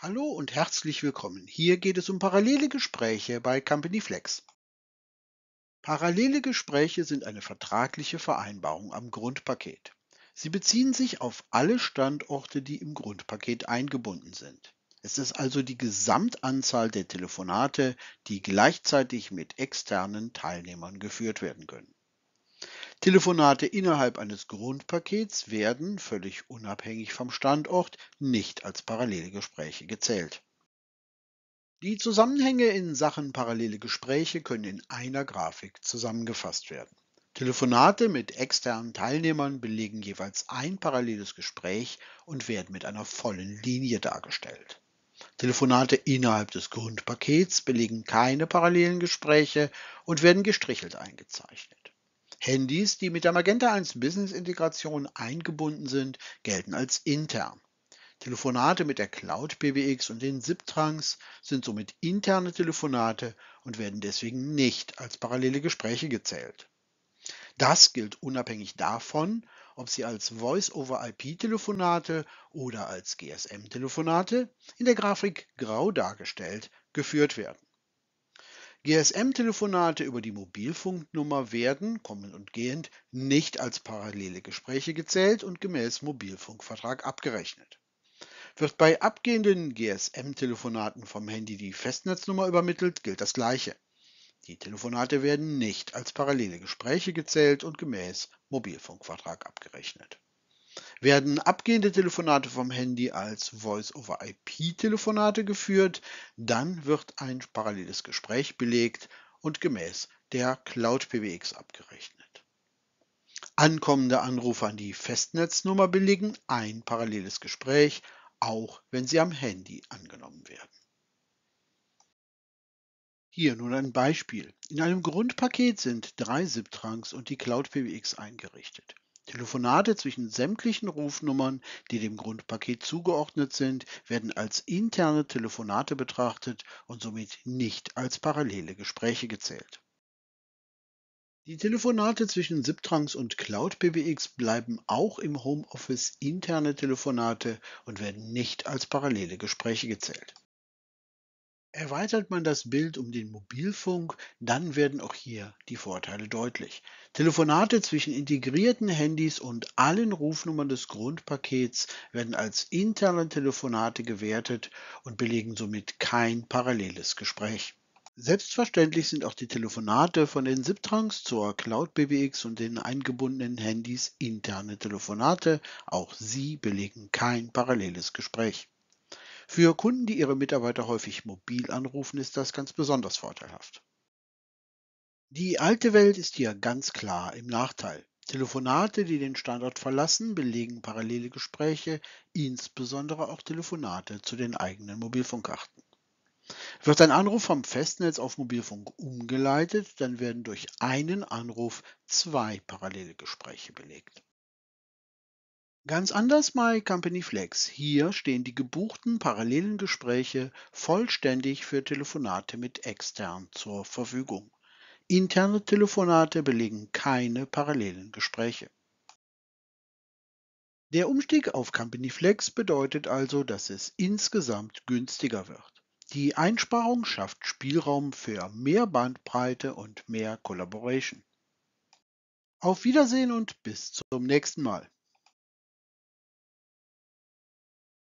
Hallo und herzlich willkommen. Hier geht es um parallele Gespräche bei Company Flex. Parallele Gespräche sind eine vertragliche Vereinbarung am Grundpaket. Sie beziehen sich auf alle Standorte, die im Grundpaket eingebunden sind. Es ist also die Gesamtanzahl der Telefonate, die gleichzeitig mit externen Teilnehmern geführt werden können. Telefonate innerhalb eines Grundpakets werden, völlig unabhängig vom Standort, nicht als parallele Gespräche gezählt. Die Zusammenhänge in Sachen parallele Gespräche können in einer Grafik zusammengefasst werden. Telefonate mit externen Teilnehmern belegen jeweils ein paralleles Gespräch und werden mit einer vollen Linie dargestellt. Telefonate innerhalb des Grundpakets belegen keine parallelen Gespräche und werden gestrichelt eingezeichnet. Handys, die mit der Magenta 1 Business Integration eingebunden sind, gelten als intern. Telefonate mit der Cloud PBX und den SIP-Trunks sind somit interne Telefonate und werden deswegen nicht als parallele Gespräche gezählt. Das gilt unabhängig davon, ob sie als Voice-over-IP-Telefonate oder als GSM-Telefonate, in der Grafik grau dargestellt, geführt werden. GSM-Telefonate über die Mobilfunknummer werden, kommend und gehend, nicht als parallele Gespräche gezählt und gemäß Mobilfunkvertrag abgerechnet. Wird bei abgehenden GSM-Telefonaten vom Handy die Festnetznummer übermittelt, gilt das Gleiche. Die Telefonate werden nicht als parallele Gespräche gezählt und gemäß Mobilfunkvertrag abgerechnet. Werden abgehende Telefonate vom Handy als Voice-over-IP-Telefonate geführt, dann wird ein paralleles Gespräch belegt und gemäß der Cloud PBX abgerechnet. Ankommende Anrufe an die Festnetznummer belegen ein paralleles Gespräch, auch wenn sie am Handy angenommen werden. Hier nun ein Beispiel. In einem Grundpaket sind drei SIP-Trunks und die Cloud PBX eingerichtet. Telefonate zwischen sämtlichen Rufnummern, die dem Grundpaket zugeordnet sind, werden als interne Telefonate betrachtet und somit nicht als parallele Gespräche gezählt. Die Telefonate zwischen SIP-Trunks und Cloud PBX bleiben auch im Homeoffice interne Telefonate und werden nicht als parallele Gespräche gezählt. Erweitert man das Bild um den Mobilfunk, dann werden auch hier die Vorteile deutlich. Telefonate zwischen integrierten Handys und allen Rufnummern des Grundpakets werden als interne Telefonate gewertet und belegen somit kein paralleles Gespräch. Selbstverständlich sind auch die Telefonate von den SIP-Trunks zur Cloud BBX und den eingebundenen Handys interne Telefonate. Auch sie belegen kein paralleles Gespräch. Für Kunden, die ihre Mitarbeiter häufig mobil anrufen, ist das ganz besonders vorteilhaft. Die alte Welt ist hier ganz klar im Nachteil. Telefonate, die den Standort verlassen, belegen parallele Gespräche, insbesondere auch Telefonate zu den eigenen Mobilfunkkarten. Wird ein Anruf vom Festnetz auf Mobilfunk umgeleitet, dann werden durch einen Anruf zwei parallele Gespräche belegt. Ganz anders bei Company Flex. Hier stehen die gebuchten parallelen Gespräche vollständig für Telefonate mit extern zur Verfügung. Interne Telefonate belegen keine parallelen Gespräche. Der Umstieg auf Company Flex bedeutet also, dass es insgesamt günstiger wird. Die Einsparung schafft Spielraum für mehr Bandbreite und mehr Collaboration. Auf Wiedersehen und bis zum nächsten Mal.